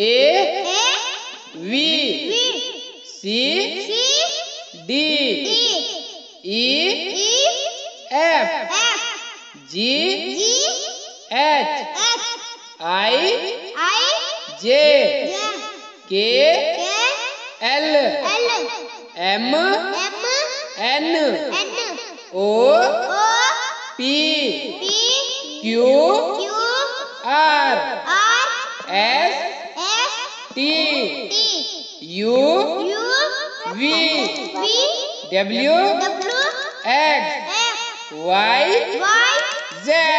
A A V V C C D D E E F F G G H H I T. T U. U V. V W. W X. X Y Y. Z